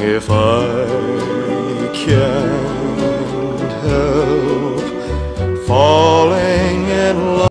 if I can.